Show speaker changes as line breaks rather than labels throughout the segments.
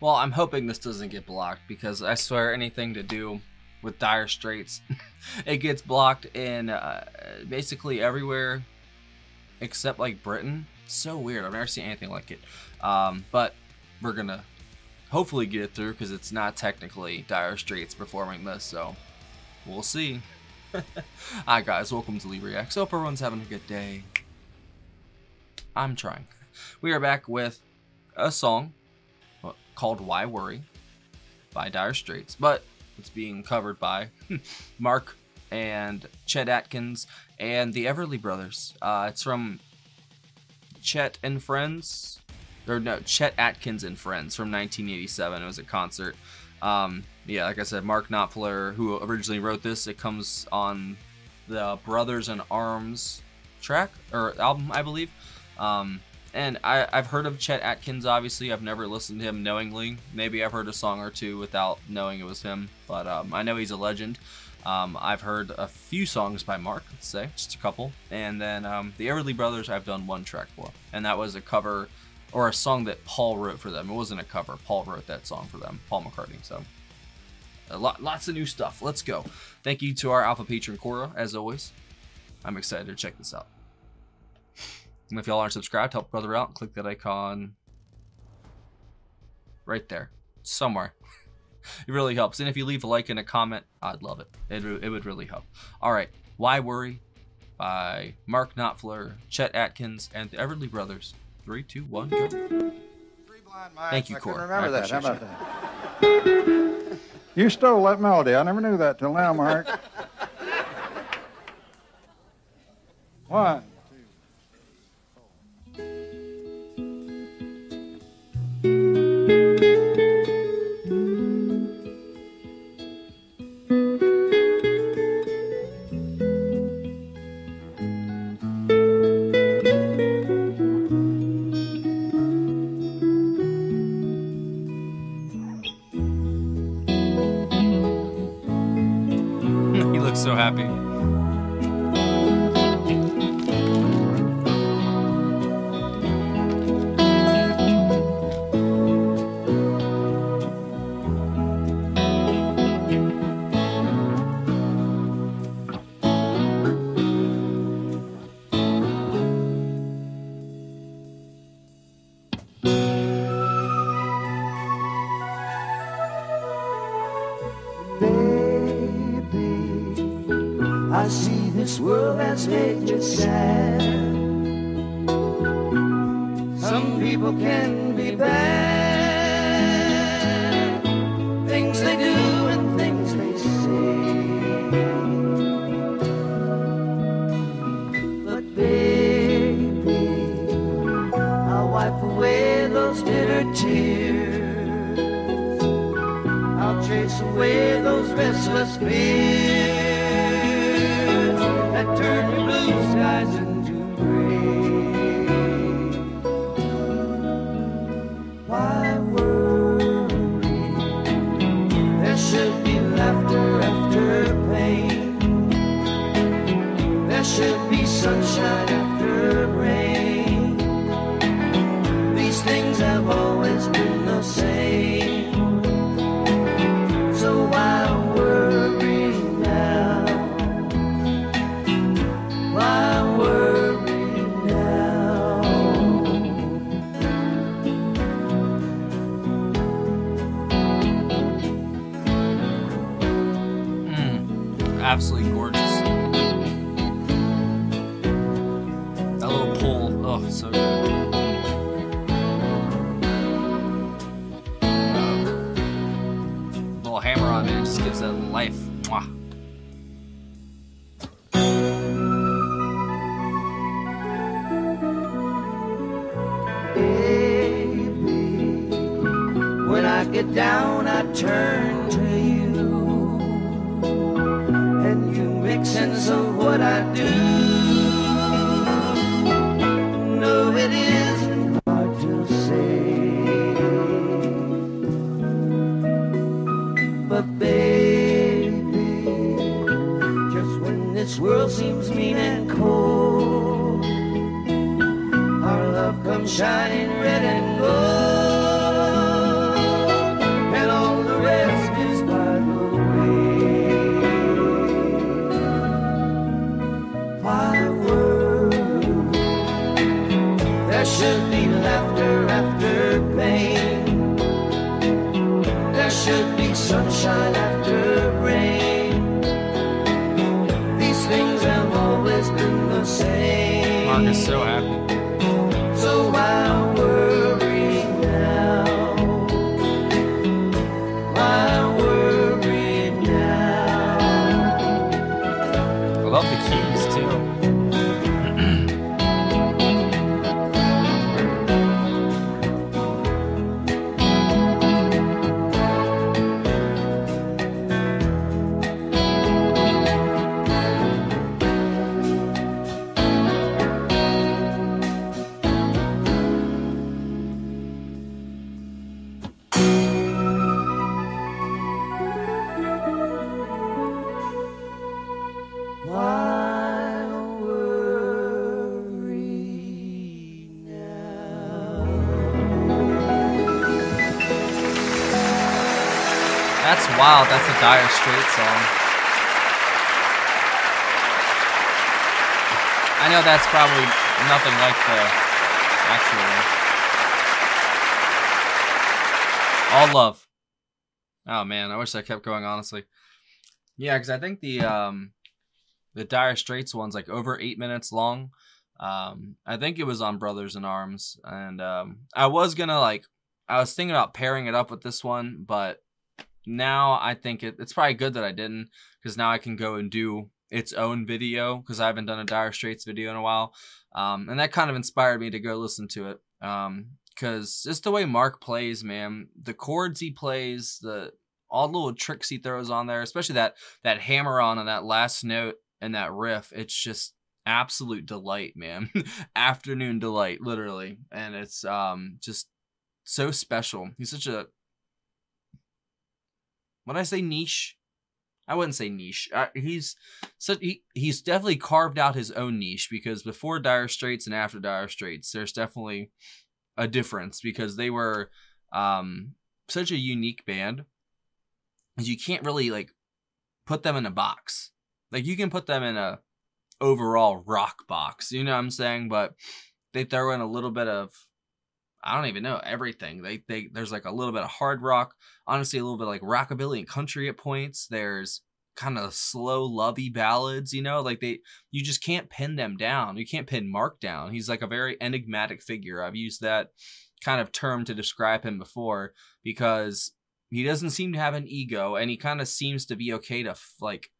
Well, I'm hoping this doesn't get blocked because I swear anything to do with Dire Straits, it gets blocked in uh, basically everywhere except like Britain. So weird. I've never seen anything like it. Um, but we're gonna hopefully get it through because it's not technically Dire Straits performing this, so we'll see. Hi guys, welcome to Reacts. Hope everyone's having a good day. I'm trying. We are back with a song called Why Worry by Dire Straits, but it's being covered by Mark and Chet Atkins and the Everly Brothers. Uh, it's from Chet and Friends, or no, Chet Atkins and Friends from 1987. It was a concert. Um, yeah, like I said, Mark Knopfler, who originally wrote this, it comes on the Brothers in Arms track or album, I believe. Um, and I, I've heard of Chet Atkins, obviously. I've never listened to him knowingly. Maybe I've heard a song or two without knowing it was him, but um, I know he's a legend. Um, I've heard a few songs by Mark, let's say, just a couple. And then um, the Everly Brothers, I've done one track for. And that was a cover or a song that Paul wrote for them. It wasn't a cover. Paul wrote that song for them, Paul McCartney. So a lot, lots of new stuff. Let's go. Thank you to our Alpha patron, Cora, as always. I'm excited to check this out. And if y'all aren't subscribed, help brother out. Click that icon right there, somewhere. it really helps. And if you leave a like and a comment, I'd love it. It, it would really help. All right, Why Worry by Mark Knopfler, Chet Atkins, and the Everly Brothers. Three, two, one, go. Thank you, Cora.
remember that. How about that? You stole that melody. I never knew that till now, Mark. One.
Absolutely gorgeous. That little pull, oh, so good. Little hammer on it just gives that life. Mwah.
Baby, when I get down, I turn to you,
Mark is so happy. That's wild. That's a Dire Straits song. I know that's probably nothing like the actual one. All love. Oh man, I wish I kept going. Honestly, yeah, because I think the um the Dire Straits one's like over eight minutes long. Um, I think it was on Brothers in Arms, and um, I was gonna like, I was thinking about pairing it up with this one, but now I think it, it's probably good that I didn't because now I can go and do its own video because I haven't done a Dire Straits video in a while. Um, and that kind of inspired me to go listen to it. Um, because just the way Mark plays, man, the chords he plays, the all the little tricks he throws on there, especially that that hammer on on that last note and that riff, it's just absolute delight, man. Afternoon delight, literally. And it's um just so special. He's such a when I say niche, I wouldn't say niche. He's so he, he's definitely carved out his own niche because before Dire Straits and after Dire Straits, there's definitely a difference because they were um such a unique band. You can't really like put them in a box. Like you can put them in a overall rock box, you know what I'm saying? But they throw in a little bit of I don't even know everything. They they there's like a little bit of hard rock, honestly a little bit like rockabilly and country at points. There's kind of slow lovey ballads, you know, like they you just can't pin them down. You can't pin Mark down. He's like a very enigmatic figure. I've used that kind of term to describe him before because he doesn't seem to have an ego and he kind of seems to be okay to like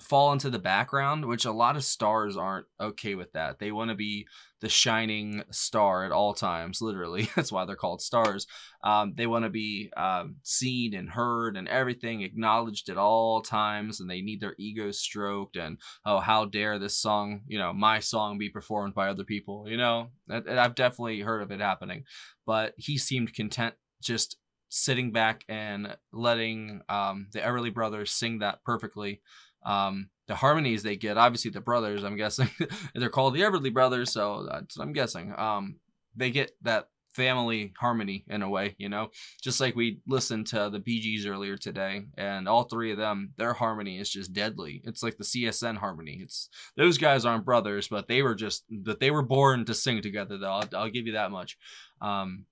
fall into the background, which a lot of stars aren't okay with that. They want to be the shining star at all times, literally. That's why they're called stars. Um, they want to be um, seen and heard and everything acknowledged at all times, and they need their egos stroked. And oh, how dare this song, you know, my song be performed by other people? You know, I've definitely heard of it happening, but he seemed content just sitting back and letting um, the Everly Brothers sing that perfectly um the harmonies they get obviously the brothers i'm guessing they're called the everly brothers so that's what i'm guessing. Um they get that family harmony in a way you know? Just like we listened to the Bee Gees earlier today and all three of them their harmony is just deadly. It's like the csn harmony. It's those guys aren't brothers but they were just that they were born to sing together though. I'll, I'll give you that much. Um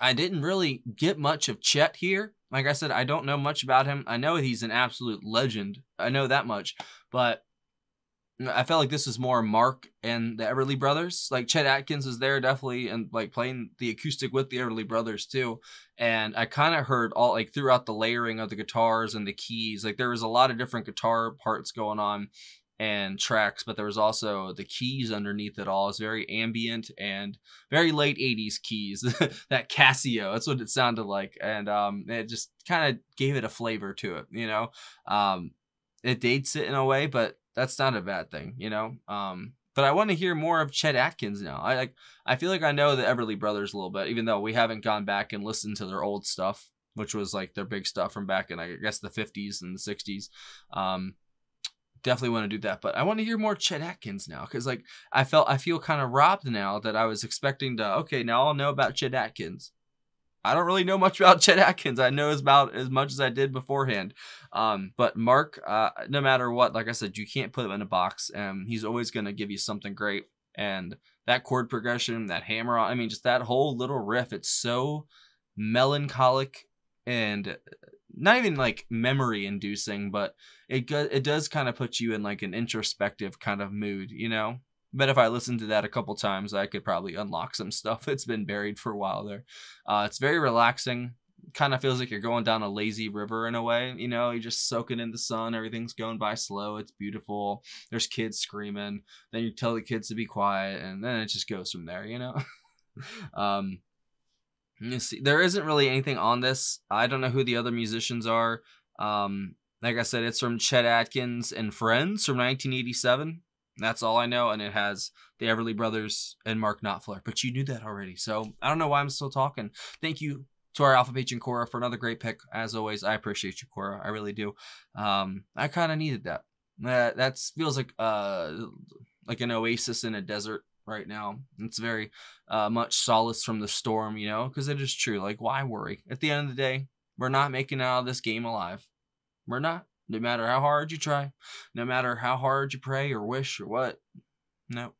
I didn't really get much of Chet here. Like I said, I don't know much about him. I know he's an absolute legend. I know that much. But I felt like this is more Mark and the Everly Brothers. Like Chet Atkins is there definitely and like playing the acoustic with the Everly Brothers too. And I kind of heard all like throughout the layering of the guitars and the keys, like there was a lot of different guitar parts going on and tracks, but there was also the keys underneath it all. It's very ambient and very late 80s keys. that Casio, that's what it sounded like. And um, it just kind of gave it a flavor to it, you know? Um, it dates it in a way, but that's not a bad thing, you know? Um, but I want to hear more of Chet Atkins now. I like I feel like I know the Everly Brothers a little bit, even though we haven't gone back and listened to their old stuff, which was like their big stuff from back in I guess the 50s and the 60s. Um, definitely want to do that. But I want to hear more Chet Atkins now because like I felt I feel kind of robbed now that I was expecting to okay now I'll know about Chet Atkins. I don't really know much about Chet Atkins. I know about as much as I did beforehand. Um, but Mark, uh, no matter what, like I said, you can't put him in a box. and he's always going to give you something great. And that chord progression, that hammer on, I mean, just that whole little riff, it's so melancholic and uh, not even like memory inducing, but it go- it does kind of put you in like an introspective kind of mood, you know. But if I listen to that a couple times, I could probably unlock some stuff. that's been buried for a while there. Uh, it's very relaxing. Kind of feels like you're going down a lazy river in a way. You know, you're just soaking in the sun. Everything's going by slow. It's beautiful. There's kids screaming. Then you tell the kids to be quiet, and then it just goes from there. You know. um, you see, there isn't really anything on this. I don't know who the other musicians are. Um, like I said, it's from Chet Atkins and Friends from 1987. That's all I know, and it has the Everly Brothers and Mark Knopfler. But you knew that already, so I don't know why I'm still talking. Thank you to our Alpha Page and Cora for another great pick. As always, I appreciate you, Cora. I really do. Um, I kind of needed that. That that feels like uh like an oasis in a desert right now. It's very uh, much solace from the storm, you know, because it is true. Like, why worry? At the end of the day, we're not making out of this game alive. We're not. No matter how hard you try, no matter how hard you pray or wish or what, no.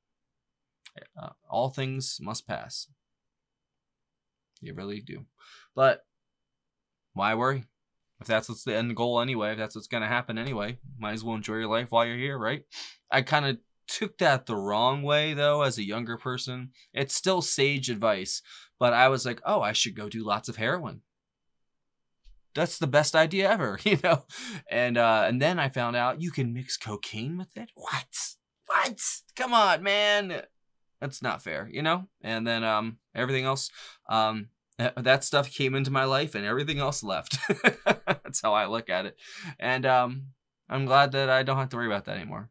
Uh, all things must pass. You really do. But why worry? If that's what's the end goal anyway, if that's what's going to happen anyway, might as well enjoy your life while you're here, right? I kind of took that the wrong way though as a younger person. It's still sage advice, but I was like, "Oh, I should go do lots of heroin." That's the best idea ever, you know. And uh and then I found out you can mix cocaine with it. What? What? Come on, man. That's not fair, you know? And then um everything else um that stuff came into my life and everything else left. That's how I look at it. And um I'm glad that I don't have to worry about that anymore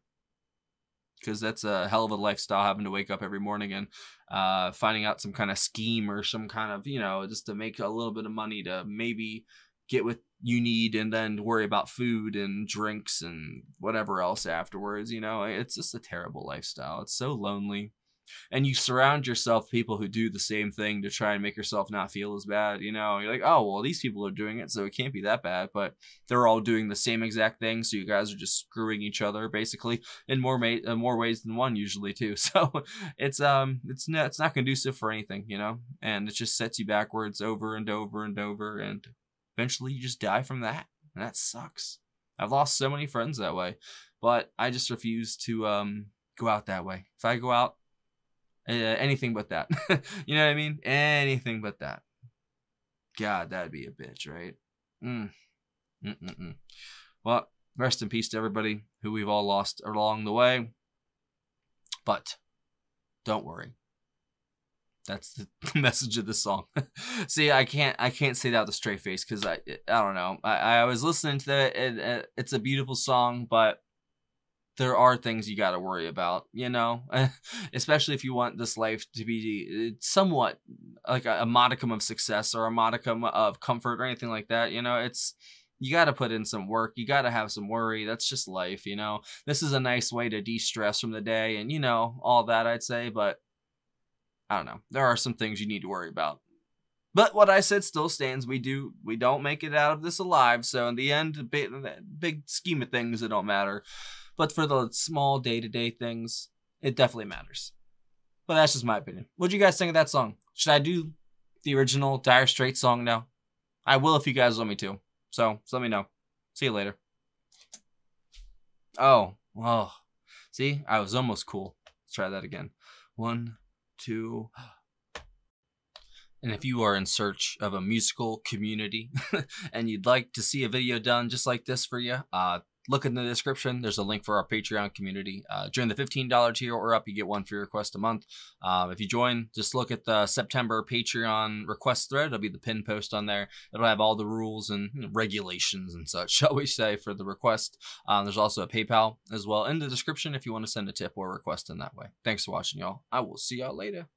because that's a hell of a lifestyle having to wake up every morning and uh, finding out some kind of scheme or some kind of you know just to make a little bit of money to maybe get what you need and then worry about food and drinks and whatever else afterwards you know? It's just a terrible lifestyle. It's so lonely and you surround yourself people who do the same thing to try and make yourself not feel as bad you know? You're like oh well these people are doing it so it can't be that bad but they're all doing the same exact thing so you guys are just screwing each other basically in more ma- more ways than one usually too. So it's um it's not it's not conducive for anything you know? And it just sets you backwards over and over and over and eventually you just die from that and that sucks. I've lost so many friends that way but i just refuse to um go out that way. If i go out uh, anything but that. you know what I mean? Anything but that. God, that'd be a bitch, right? Mm. Mm-mm-mm. Well, rest in peace to everybody who we've all lost along the way. But don't worry. That's the message of the song. See, I can't I can't say that with a straight face because I I don't know. I I was listening to it. it. It's a beautiful song, but there are things you got to worry about, you know, especially if you want this life to be uh, somewhat like a, a, modicum of success or a modicum of comfort or anything like that. You know, it's you got to put in some work. You got to have some worry. That's just life, you know. This is a nice way to de stress from the day and, you know, all that I'd say, but I don't know. There are some things you need to worry about. But what I said still stands. We do we don't make it out of this alive. So in the end, big, big scheme of things, it don't matter. But for the small day to day things, it definitely matters. But that's just my opinion. What do you guys think of that song? Should I do the original Dire Straits song now? I will if you guys want me to. So, so let me know. See you later. Oh, well. See, I was almost cool. Let's try that again. One, two. And if you are in search of a musical community and you'd like to see a video done just like this for you, uh, look in the description. There's a link for our Patreon community. Uh, join the $15 tier or up, you get one free request a month. Um, if you join, just look at the September Patreon request thread. It'll be the pin post on there. It'll have all the rules and regulations and such, shall we say, for the request. Um, there's also a PayPal as well in the description if you want to send a tip or request in that way. Thanks for watching, y'all. I will see y'all later.